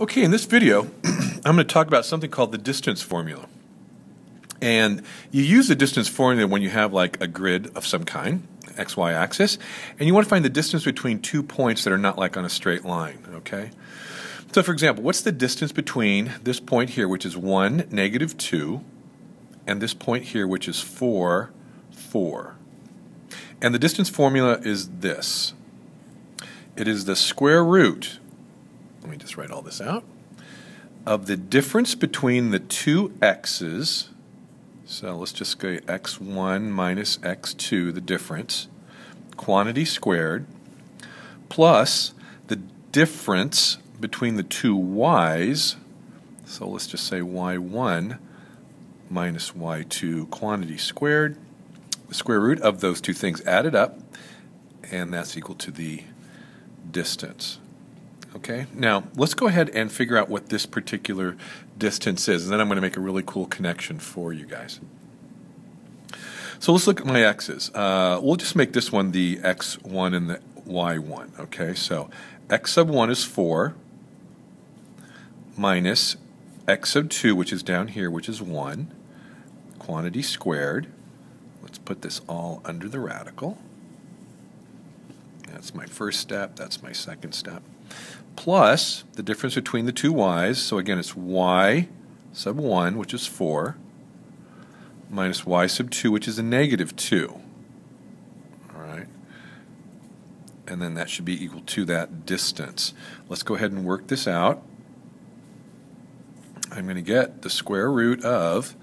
Okay, in this video, I'm going to talk about something called the distance formula. And you use the distance formula when you have like a grid of some kind, xy axis, and you want to find the distance between two points that are not like on a straight line, okay? So for example, what's the distance between this point here, which is 1, negative 2, and this point here, which is 4, 4? And the distance formula is this. It is the square root let me just write all this out, of the difference between the two x's, so let's just go x1 minus x2, the difference, quantity squared, plus the difference between the two y's, so let's just say y1 minus y2 quantity squared, the square root of those two things added up, and that's equal to the distance. Okay, now let's go ahead and figure out what this particular distance is, and then I'm going to make a really cool connection for you guys. So let's look at my x's. Uh, we'll just make this one the x1 and the y1. Okay, so x sub 1 is 4 minus x sub 2, which is down here, which is 1, quantity squared. Let's put this all under the radical. That's my first step. That's my second step plus the difference between the two y's. So again, it's y sub 1, which is 4, minus y sub 2, which is a negative 2. All right. And then that should be equal to that distance. Let's go ahead and work this out. I'm going to get the square root of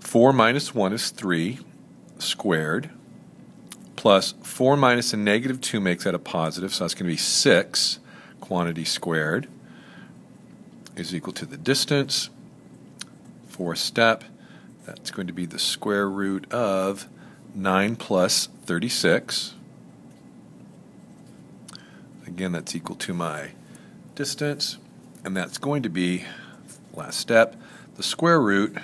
4 minus 1 is 3 squared plus 4 minus a negative 2 makes that a positive, so that's going to be 6 quantity squared is equal to the distance. Fourth step, that's going to be the square root of 9 plus 36. Again, that's equal to my distance, and that's going to be, last step, the square root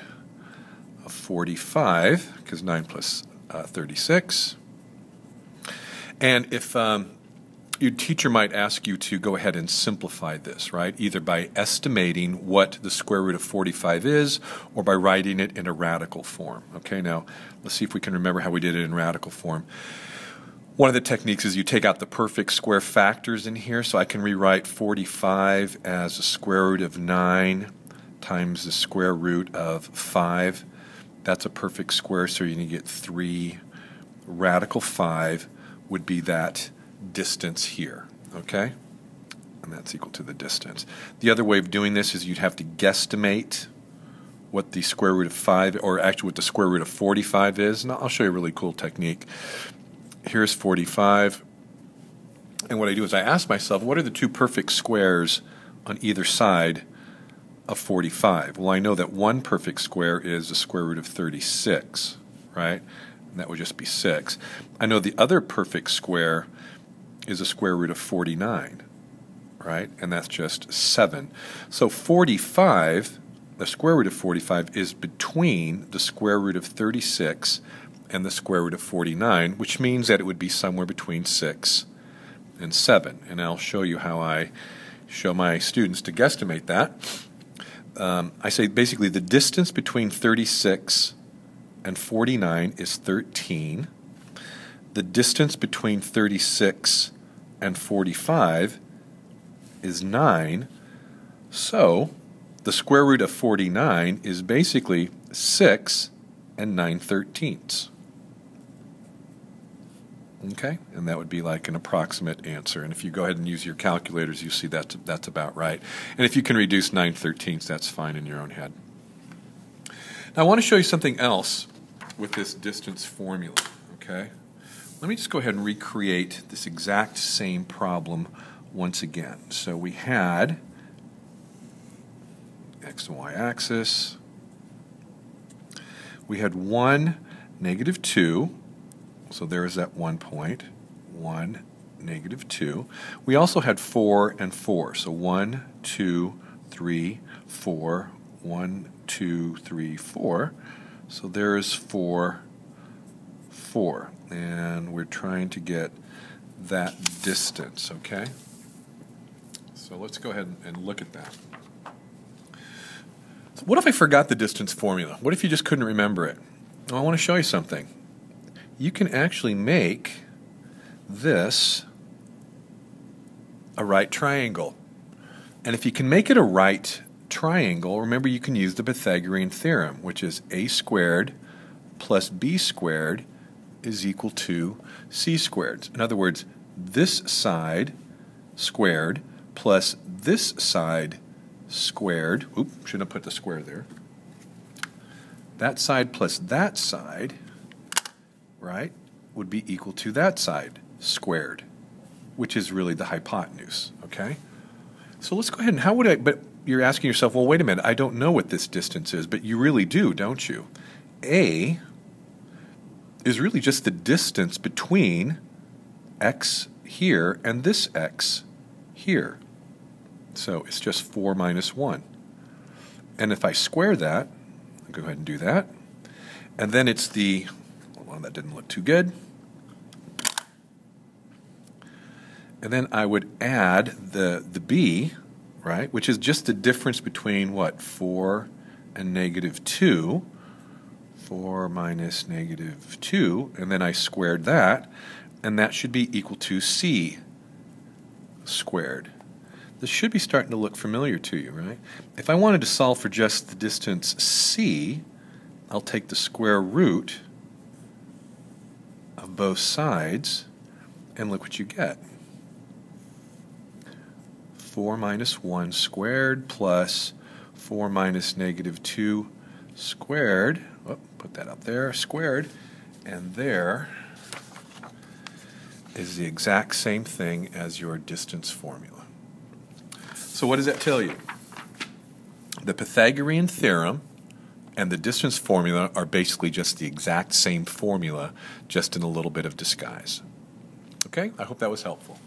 of 45, because 9 plus, uh, 36. And if um, your teacher might ask you to go ahead and simplify this, right? Either by estimating what the square root of 45 is or by writing it in a radical form. Okay, now let's see if we can remember how we did it in radical form. One of the techniques is you take out the perfect square factors in here, so I can rewrite 45 as the square root of 9 times the square root of 5. That's a perfect square, so you're going to get 3 radical 5 would be that distance here, okay? And that's equal to the distance. The other way of doing this is you'd have to guesstimate what the square root of 5, or actually what the square root of 45 is. And I'll show you a really cool technique. Here's 45. And what I do is I ask myself, what are the two perfect squares on either side of 45? Well, I know that one perfect square is the square root of 36, right? And that would just be 6. I know the other perfect square is a square root of 49, right? And that's just 7. So 45, the square root of 45, is between the square root of 36 and the square root of 49, which means that it would be somewhere between 6 and 7. And I'll show you how I show my students to guesstimate that. Um, I say basically the distance between 36 and 49 is 13. The distance between 36 and 45 is 9. So the square root of 49 is basically 6 and 9 thirteenths. Okay, and that would be like an approximate answer. And if you go ahead and use your calculators, you see that's, that's about right. And if you can reduce 9 thirteenths, that's fine in your own head. Now I want to show you something else with this distance formula. Okay. Let me just go ahead and recreate this exact same problem once again. So we had x and y axis. We had 1, negative 2. So there is that one point. 1, negative 2. We also had 4 and 4. So 1, 2, 3, 4, 1, 2, 3, 4. So there is 4, 4 and we're trying to get that distance, okay? So let's go ahead and look at that. What if I forgot the distance formula? What if you just couldn't remember it? Well, I want to show you something. You can actually make this a right triangle. And if you can make it a right triangle, remember you can use the Pythagorean theorem, which is a squared plus b squared is equal to c squared. In other words, this side squared plus this side squared, oop, shouldn't have put the square there. That side plus that side, right, would be equal to that side squared, which is really the hypotenuse, okay? So let's go ahead and how would I, but you're asking yourself, well, wait a minute, I don't know what this distance is, but you really do, don't you? A is really just the distance between x here and this x here. So it's just 4 minus 1. And if I square that, I'll go ahead and do that. And then it's the, well, that didn't look too good. And then I would add the, the b, right, which is just the difference between what, 4 and negative 2. 4 minus negative 2, and then I squared that, and that should be equal to c squared. This should be starting to look familiar to you, right? If I wanted to solve for just the distance c, I'll take the square root of both sides, and look what you get. 4 minus 1 squared plus 4 minus negative 2 squared. Oh, put that up there, squared. And there is the exact same thing as your distance formula. So what does that tell you? The Pythagorean theorem and the distance formula are basically just the exact same formula, just in a little bit of disguise. Okay, I hope that was helpful.